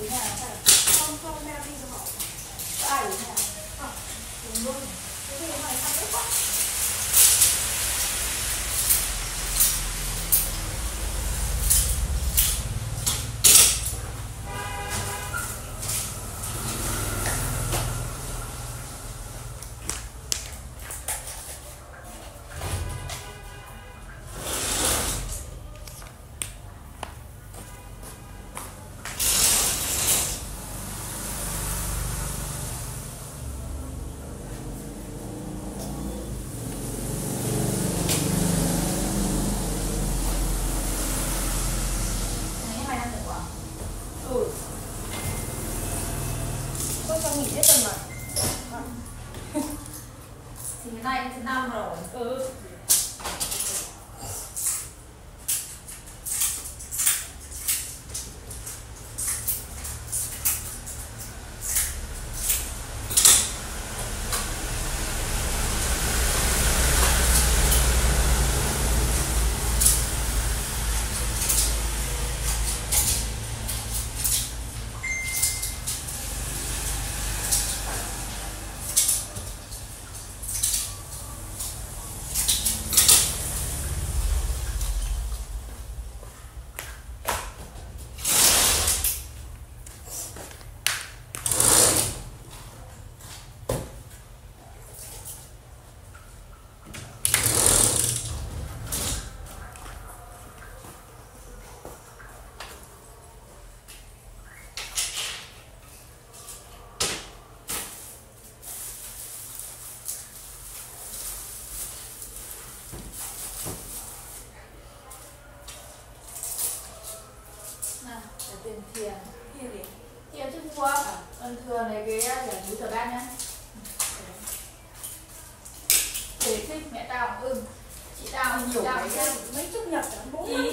Thế nào sao? Không, không, đem đi cho họ. Ai thế nào? Không, ờ, đúng luôn. Thế thì mày sao biết quá. cho nghỉ hết rồi mà. Thì cái này thì đau rồi. Ừ. nào để tiền thiền thiền gì thiền chứ mua ơn thừa này cái giải núi tờ ban nhá. Để thích mẹ tao ưng chị tao nhiều cái mấy chục bốn ý chục ý